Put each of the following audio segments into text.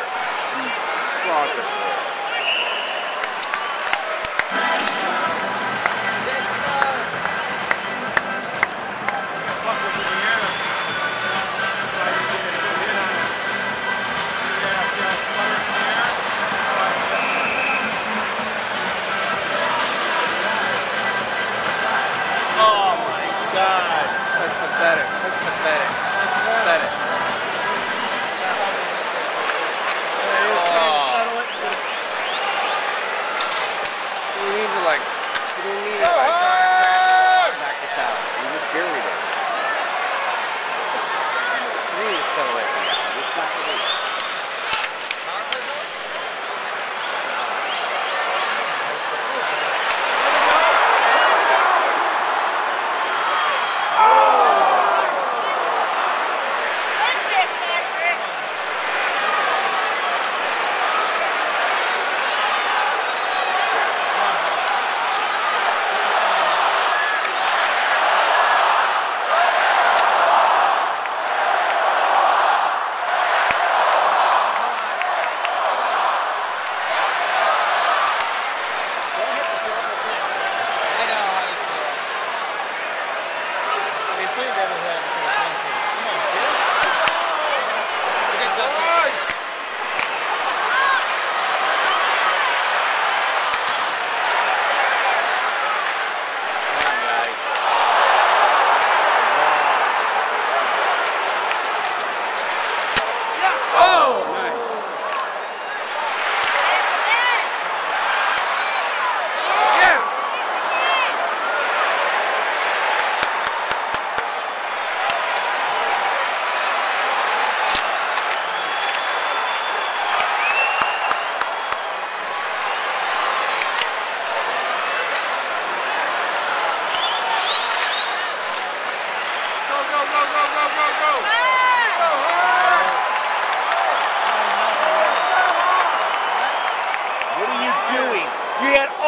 Stallmer. Jesus fucking Lord. Those are like, you don't need it. Like, knock it down. You just buried it. You need to settle it.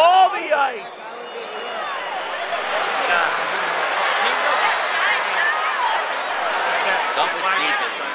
all the ice. Dump it deep.